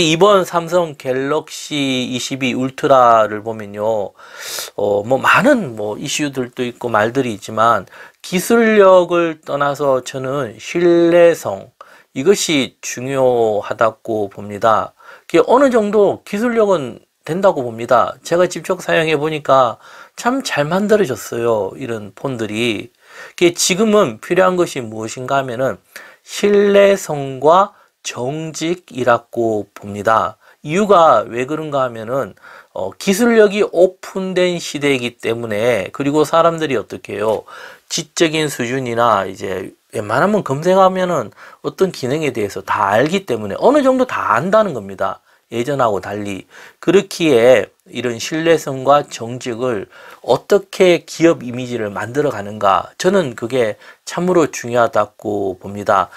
이번 삼성 갤럭시 22 울트라를 보면요, 어, 뭐 많은 뭐 이슈들도 있고 말들이 있지만 기술력을 떠나서 저는 신뢰성 이것이 중요하다고 봅니다. 어느 정도 기술력은 된다고 봅니다. 제가 직접 사용해 보니까 참 잘 만들어졌어요. 이런 폰들이. 지금은 필요한 것이 무엇인가 하면은 신뢰성과 정직이라고 봅니다. 이유가 왜 그런가 하면은 어, 기술력이 오픈된 시대이기 때문에 그리고 사람들이 어떻게 해요? 지적인 수준이나 이제 웬만하면 검색하면은 어떤 기능에 대해서 다 알기 때문에 어느 정도 다 안다는 겁니다. 예전하고 달리 그렇기에 이런 신뢰성과 정직을 어떻게 기업 이미지를 만들어 가는가 저는 그게 참으로 중요하다고 봅니다.